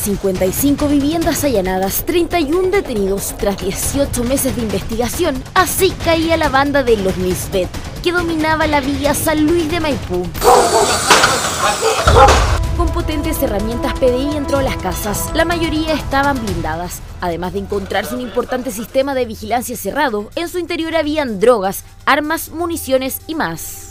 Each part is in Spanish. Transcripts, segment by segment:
55 viviendas allanadas, 31 detenidos tras 18 meses de investigación. Así caía la banda de los Misbet, que dominaba la vía San Luis de Maipú. Con potentes herramientas PDI entró a las casas. La mayoría estaban blindadas. Además de encontrarse un importante sistema de vigilancia cerrado, en su interior habían drogas, armas, municiones y más.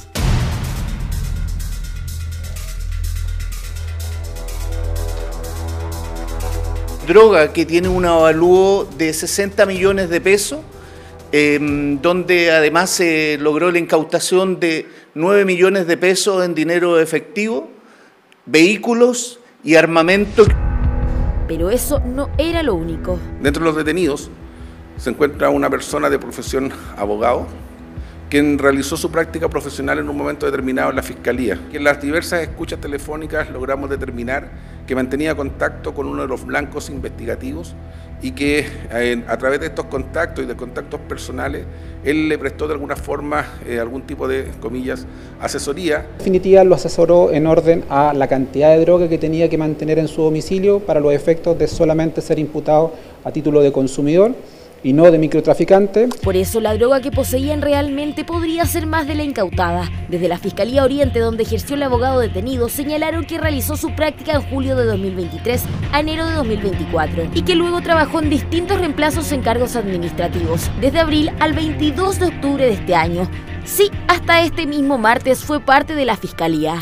Droga que tiene un avalúo de 60 millones de pesos, em, donde además se logró la incautación de 9 millones de pesos en dinero efectivo, vehículos y armamento. Pero eso no era lo único. Dentro de los detenidos se encuentra una persona de profesión abogado, quien realizó su práctica profesional en un momento determinado en la Fiscalía. En las diversas escuchas telefónicas logramos determinar que mantenía contacto con uno de los blancos investigativos y que eh, a través de estos contactos y de contactos personales, él le prestó de alguna forma eh, algún tipo de, comillas, asesoría. En definitiva, lo asesoró en orden a la cantidad de droga que tenía que mantener en su domicilio para los efectos de solamente ser imputado a título de consumidor y no de microtraficante. Por eso la droga que poseían realmente podría ser más de la incautada. Desde la Fiscalía Oriente, donde ejerció el abogado detenido, señalaron que realizó su práctica en julio de 2023 a enero de 2024 y que luego trabajó en distintos reemplazos en cargos administrativos, desde abril al 22 de octubre de este año. Sí, hasta este mismo martes fue parte de la Fiscalía.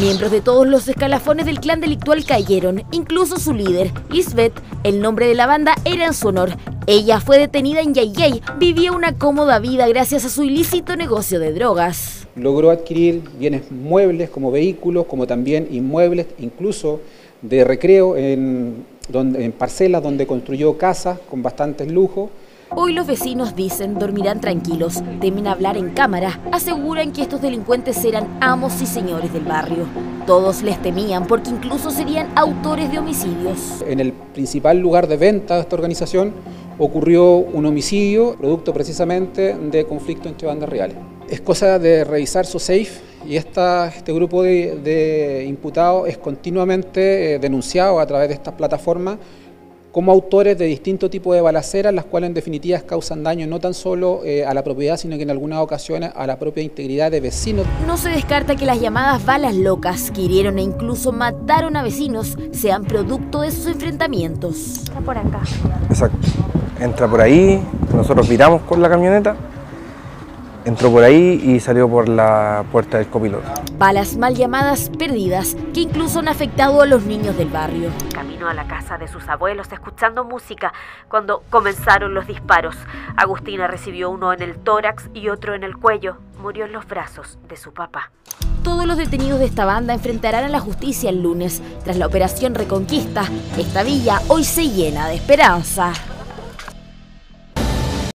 Miembros de todos los escalafones del clan delictual cayeron, incluso su líder, Lisbeth. El nombre de la banda era en su honor. Ella fue detenida en Yayay, vivía una cómoda vida gracias a su ilícito negocio de drogas. Logró adquirir bienes muebles como vehículos, como también inmuebles, incluso de recreo en, en parcelas donde construyó casas con bastantes lujos Hoy los vecinos dicen dormirán tranquilos, temen hablar en cámara, aseguran que estos delincuentes eran amos y señores del barrio. Todos les temían porque incluso serían autores de homicidios. En el principal lugar de venta de esta organización ocurrió un homicidio, producto precisamente de conflicto entre bandas reales. Es cosa de revisar su safe y este grupo de, imputados es continuamente eh, denunciado a través de estas plataformas como autores de distintos tipos de balaceras, las cuales en definitiva causan daño no tan solo eh, a la propiedad, sino que en algunas ocasiones a la propia integridad de vecinos. No se descarta que las llamadas balas locas que hirieron e incluso mataron a vecinos sean producto de esos enfrentamientos. Está por acá. Exacto. Entra por ahí, nosotros viramos con la camioneta entró por ahí y salió por la puerta del copiloto. Balas mal llamadas perdidas que incluso han afectado a los niños del barrio. Camino a la casa de sus abuelos escuchando música cuando comenzaron los disparos. Agustina recibió uno en el tórax y otro en el cuello. Murió en los brazos de su papá. Todos los detenidos de esta banda enfrentarán a la justicia el lunes. Tras la operación Reconquista, esta villa hoy se llena de esperanza.